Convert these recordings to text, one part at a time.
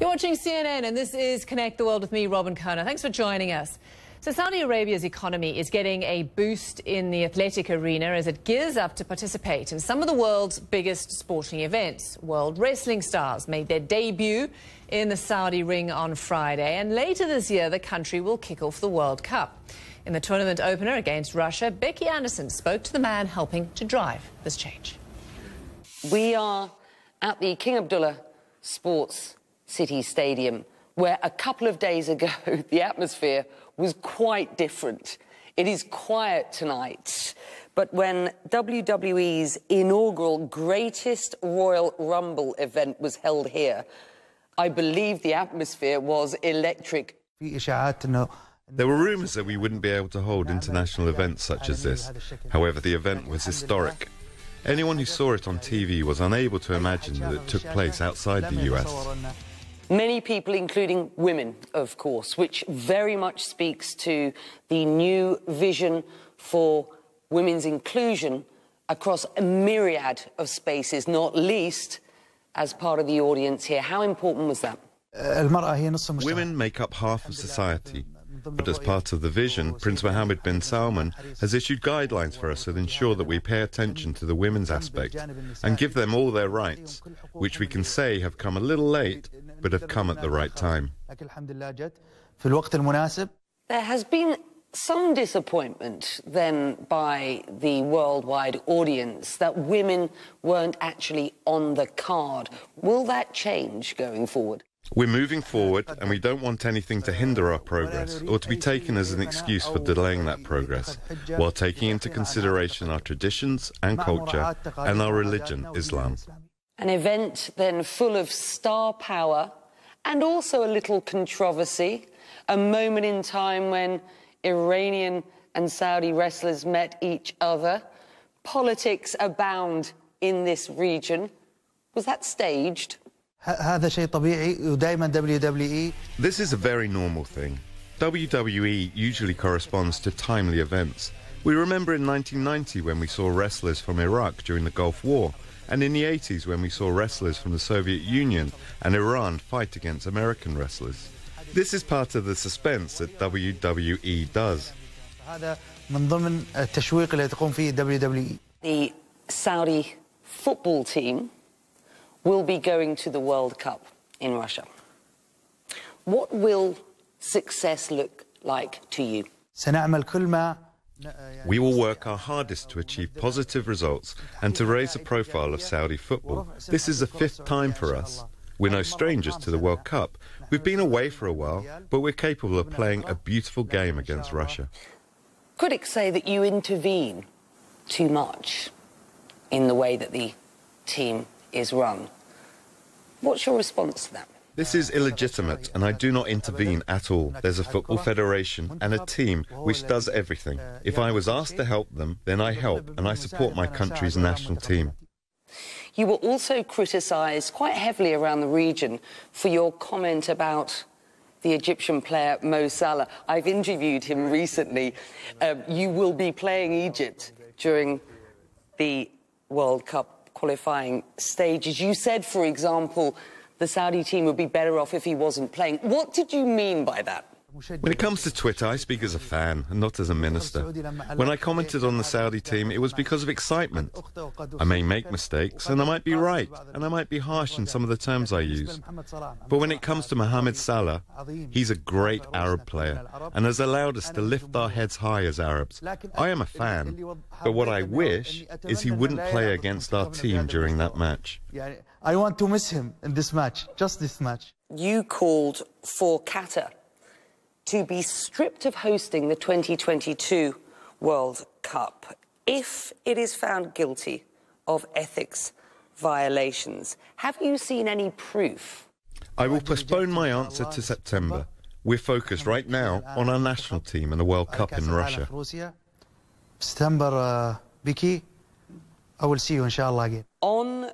You're watching CNN, and this is Connect the World with me, Robyn Curnow. Thanks for joining us. So, Saudi Arabia's economy is getting a boost in the athletic arena as it gears up to participate in some of the world's biggest sporting events. World wrestling stars made their debut in the Saudi ring on Friday, and later this year, the country will kick off the World Cup. In the tournament opener against Russia, Becky Anderson spoke to the man helping to drive this change. We are at the King Abdullah Sports City Stadium, where a couple of days ago the atmosphere was quite different. It is quiet tonight. But when WWE's inaugural greatest Royal Rumble event was held here, I believe the atmosphere was electric. There were rumours that we wouldn't be able to hold international events such as this. However, the event was historic. Anyone who saw it on TV was unable to imagine that it took place outside the US. Many people, including women, of course, which very much speaks to the new vision for women's inclusion across a myriad of spaces, not least as part of the audience here. How important was that? Women make up half of society. But as part of the vision, Prince Mohammed bin Salman has issued guidelines for us that ensure that we pay attention to the women's aspect and give them all their rights, which we can say have come a little late, but have come at the right time. There has been some disappointment then by the worldwide audience that women weren't actually on the card. Will that change going forward? We're moving forward and we don't want anything to hinder our progress or to be taken as an excuse for delaying that progress, while taking into consideration our traditions and culture and our religion, Islam. An event then full of star power and also a little controversy, a moment in time when Iranian and Saudi wrestlers met each other. Politics abound in this region. Was that staged? This is a very normal thing. WWE usually corresponds to timely events. We remember in 1990 when we saw wrestlers from Iraq during the Gulf War, and in the 80s when we saw wrestlers from the Soviet Union and Iran fight against American wrestlers. This is part of the suspense that WWE does. The Saudi football team will be going to the World Cup in Russia. What will success look like to you? We will work our hardest to achieve positive results and to raise the profile of Saudi football. This is the fifth time for us. We're no strangers to the World Cup. We've been away for a while, but we're capable of playing a beautiful game against Russia. Critics say that you intervene too much in the way that the team is run. What's your response to that? This is illegitimate, and I do not intervene at all. There's a football federation and a team which does everything. If I was asked to help them, then I help, and I support my country's national team. You were also criticised quite heavily around the region for your comment about the Egyptian player Mo Salah. I've interviewed him recently. Um, you will be playing Egypt during the World Cup qualifying stages. You said, for example, the Saudi team would be better off if he wasn't playing. What did you mean by that? When it comes to Twitter, I speak as a fan and not as a minister. When I commented on the Saudi team, it was because of excitement. I may make mistakes, and I might be right, and I might be harsh in some of the terms I use. But when it comes to Mohamed Salah, he's a great Arab player and has allowed us to lift our heads high as Arabs. I am a fan, but what I wish is he wouldn't play against our team during that match. I want to miss him in this match, just this match. You called for Qatar to be stripped of hosting the 2022 World Cup if it is found guilty of ethics violations. Have you seen any proof? I will postpone my answer to September. We're focused right now on our national team and the World Cup in Russia. September, uh, Vicky, I will see you inshallah again. On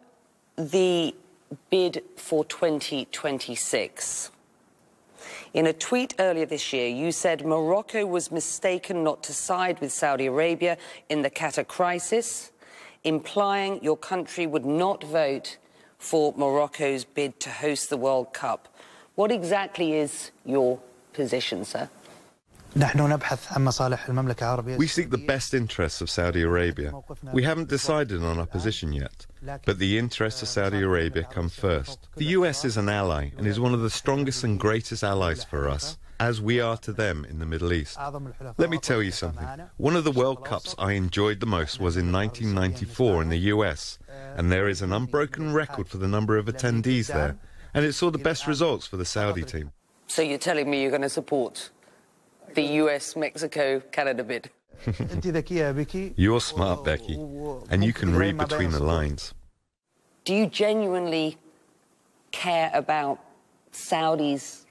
the bid for 2026, in a tweet earlier this year, you said Morocco was mistaken not to side with Saudi Arabia in the Qatar crisis, implying your country would not vote for Morocco's bid to host the World Cup. What exactly is your position, sir? We seek the best interests of Saudi Arabia. We haven't decided on our position yet, but the interests of Saudi Arabia come first. The US is an ally and is one of the strongest and greatest allies for us, as we are to them in the Middle East. Let me tell you something. One of the World Cups I enjoyed the most was in 1994 in the US, and there is an unbroken record for the number of attendees there, and it saw the best results for the Saudi team. So you're telling me you're going to support the US Mexico Canada bid. You're smart, Becky, and you can read between the lines. Do you genuinely care about Saudis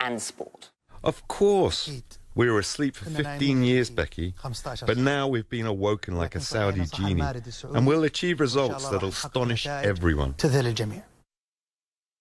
and sport? Of course. We were asleep for 15 years, Becky, but now we've been awoken like a Saudi genie, and we'll achieve results that'll astonish everyone.